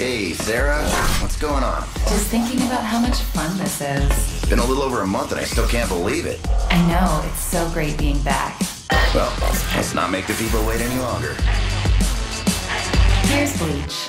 Hey, SARA, what's going on? Just thinking about how much fun this is. Been a little over a month and I still can't believe it. I know, it's so great being back. Well, let's not make the people wait any longer. Here's Bleach.